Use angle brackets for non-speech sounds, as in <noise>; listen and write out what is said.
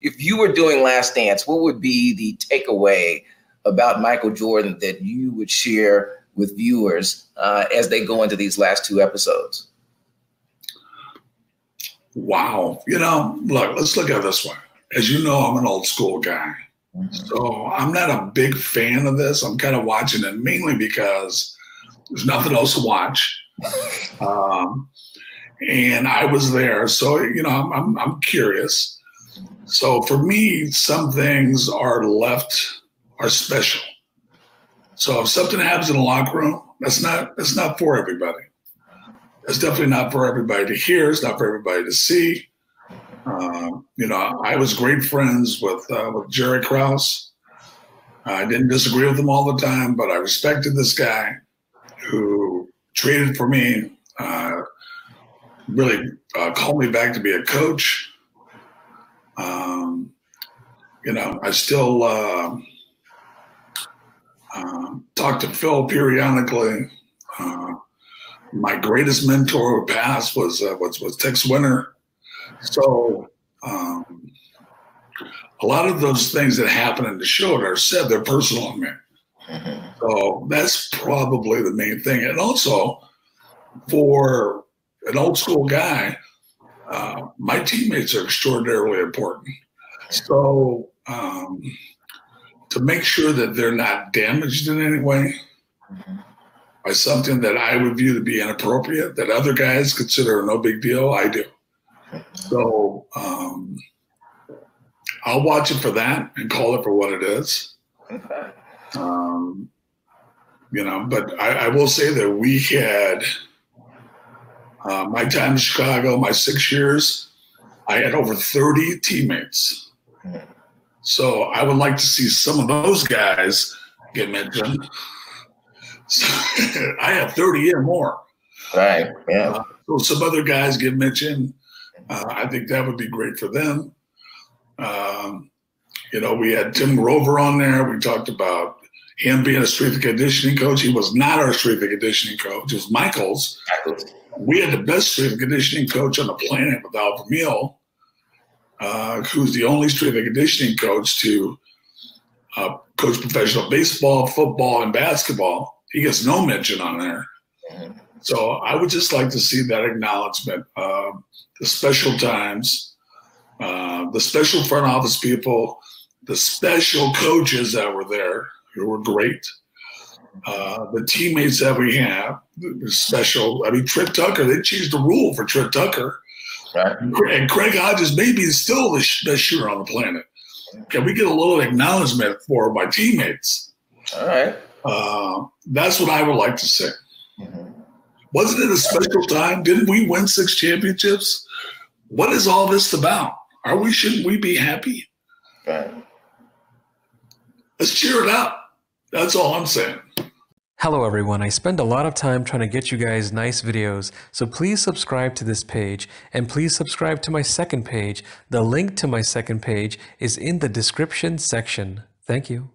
if you were doing Last Dance, what would be the takeaway about Michael Jordan that you would share with viewers uh, as they go into these last two episodes? Wow. You know, look, let's look at this one. As you know, I'm an old school guy. Mm-hmm. So I'm not a big fan of this. I'm kind of watching it mainly because there's nothing else to watch. <laughs> Um, and I was there. So, you know, I'm, I'm, I'm curious. So for me, some things are left are special. So if something happens in the locker room, that's not that's not for everybody. That's definitely not for everybody to hear. It's not for everybody to see. Um, you know, I was great friends with uh, with Jerry Krause. I didn't disagree with him all the time, but I respected this guy who traded for me. Uh, really uh, called me back to be a coach. Um, you know, I still uh, uh, talk to Phil periodically. Uh, my greatest mentor who passed was uh, was, was Tex Winter. So um, a lot of those things that happen in the show that are said, they're personal to me. Mm-hmm. So that's probably the main thing. And also for an old school guy, uh, my teammates are extraordinarily important. So um, to make sure that they're not damaged in any way mm-hmm. by something that I would view to be inappropriate, that other guys consider no big deal, I do. So um, I'll watch it for that and call it for what it is. <laughs> Um, you know, but I, I, will say that we had uh, my time in Chicago, my six years, I had over 30 teammates. So I would like to see some of those guys get mentioned. So <laughs> I have 30 or more. Right. Yeah. Uh, so some other guys get mentioned. Uh, I think that would be great for them. Um, you know, we had Tim Grover on there. We talked about him being a strength and conditioning coach. He was not our strength and conditioning coach. It was Michael's. We had the best strength and conditioning coach on the planet with Al Vermeil, uh, who's the only strength and conditioning coach to uh, coach professional baseball, football, and basketball. He gets no mention on there. So I would just like to see that acknowledgement. Uh, the special times, uh, the special front office people, the special coaches that were there who were great, uh, the teammates that we have, special. I mean, Trent Tucker, they changed the rule for Trent Tucker. Right. And Craig Hodges maybe still the best shooter on the planet. Can we get a little acknowledgement for my teammates? All right. Uh, that's what I would like to say. Mm-hmm. Wasn't it a special time? Didn't we win six championships? What is all this about? Are we shouldn't we be happy? Right. Let's cheer it up. That's all I'm saying. Hello everyone, I spend a lot of time trying to get you guys nice videos, so please subscribe to this page and please subscribe to my second page. The link to my second page is in the description section. Thank you.